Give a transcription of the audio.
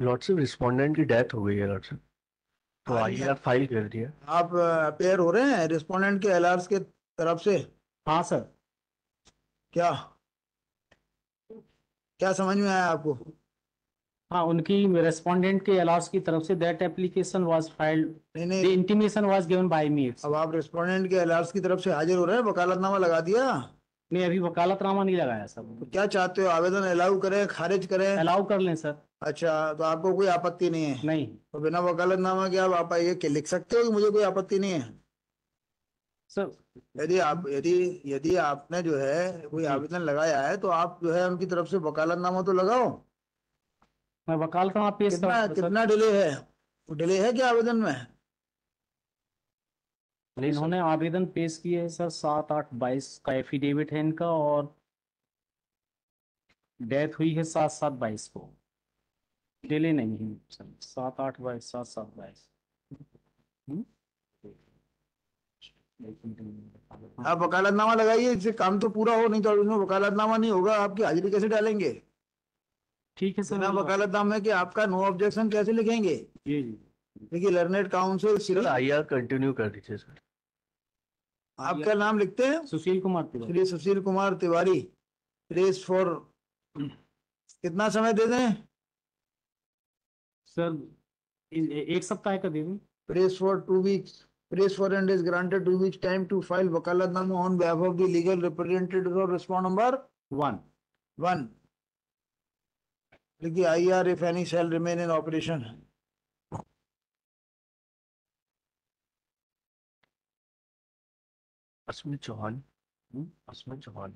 Lordship respondent की death हो गई है लॉर्डशिप तो हाँ, आई आर फ़ाइल कर दिया आप अपेयर हो रहे हैं रिस्पोंडेंट के एलआरस के तरफ़ से? हाँ सर क्या? क्या समझ में आया आपको? हाँ उनकी रेस्पोंडेंट के अलार्स की तरफ़ से दैट एप्लीकेशन वाज फाइल्ड नहीं द नहीं intimation was given by me अब आप रिस्पोंडेंट के एलआरस की तरफ़ से हाजिर हो रहे हैं वकालतनामा लगा दिया? नहीं अभी वकालतनामा नहीं लगाया सर। तो क्या चाहते हो? आवेदन अलाउ करें खारिज करें? अलाउ कर लें सर। अच्छा तो आपको कोई आपत्ति नहीं है? नहीं। तो बिना वकालतनामा के आप आप ये लिख सकते हो कि मुझे कोई आपत्ति नहीं है? सर। यदि आप यदि यदि आपने जो है कोई आवेदन लगाया है तो आप जो है उनकी तरफ़ से वकालतनामा तो लगाओ। मैं वकालतनामा पेश कितना कितना डिले है? डिले है क्या आवेदन में? इन्होंने आवेदन पेश किए है सर सात आठ बाईस का एफिडेविट है इनका और डेथ हुई है सात सात बाईस को। डिले नहीं है सर सात आठ बाईस सात सात बाईस। हम्म? आप वकालतनामा लगाइए इससे काम तो पूरा हो नहीं तो उसमें वकालतनामा नहीं होगा आपकी हाजिरी कैसे डालेंगे? ठीक है सर। वकालतनामे के आपका नो ऑब्जेक्शन कैसे लिखेंगे? जी जी। देखिए learned counsel sir I R continue कर दीजिए सर। आप क्या नाम लिखते हैं? सुशील कुमार तिवारी। श्री सुशील कुमार तिवारी। प्रेस फॉर कितना समय दे दें? सर एक सप्ताह का दे दूँ। Press for two weeks press for and is granted two weeks time to file vakalatnama on behalf of the legal representative of respond number one one देखिए I R if any cell remain in operation Asami Chauhan hmm, Chauhan